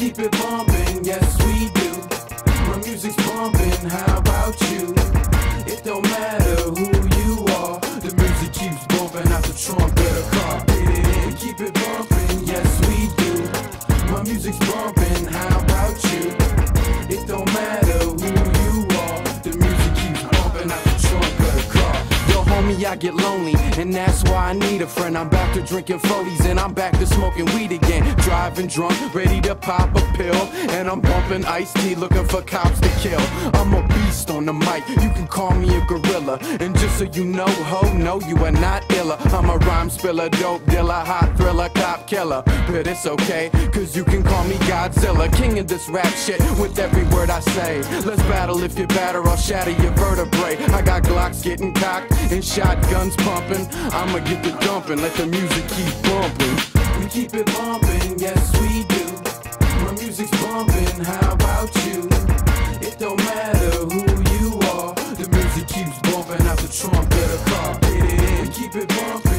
keep it bumping, yes we do. My music's bumping, how about you? Homie, I get lonely, and that's why I need a friend. I'm back to drinking 40s, and I'm back to smoking weed again. Driving drunk, ready to pop a pill, and I'm bumping Ice-T, looking for cops to kill. I'm a beast on the mic, you can call me a gorilla. And just so you know, ho, no, you are not illa. I'm a rhyme spiller, dope dealer, hot thriller, cop killer. But it's okay, cause you can call me Godzilla, king of this rap shit with every word I say. Let's battle if you're better, I'll shatter your vertebrae. I got Glocks getting cocked and shotguns pumping. I'ma get the dumping, let the music keep bumping. We keep it bumping, yes we do. My music's bumping, how about you? It don't matter who you are, the music keeps bumping out the trunk of car. We keep it bumping,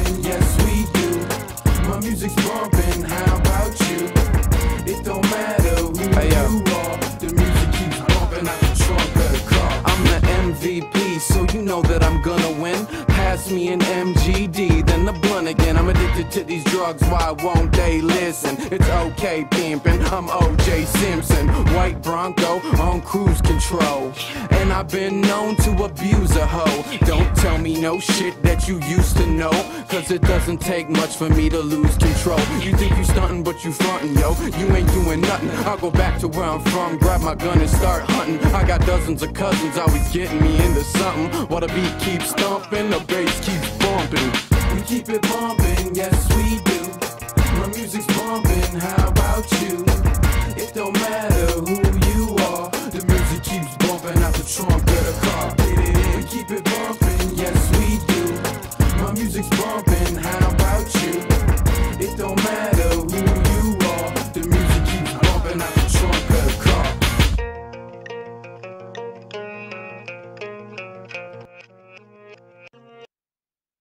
so you know that I'm gonna win. Pass me an MGD, then the blunt again. I'm addicted to these drugs, why won't they listen? It's okay, pimpin'. I'm OJ Simpson, white Bronco on cruise control. And I've been known to abuse a hoe. Don't tell me no shit that you used to know, cause it doesn't take much for me to lose control. You think you stuntin', but you frontin', yo. You ain't doing nothing. I'll go back to where I'm from, grab my gun and start hunting. I got dozens of cousins always getting me into something. While the beat keeps stomping, the bass keeps bumping. We keep it bumping, yes we do. My music's bumping, how about you? It don't matter who you are, the music keeps bumping out the trunk of car. We keep it bumping, yes we do. My music's bumping, how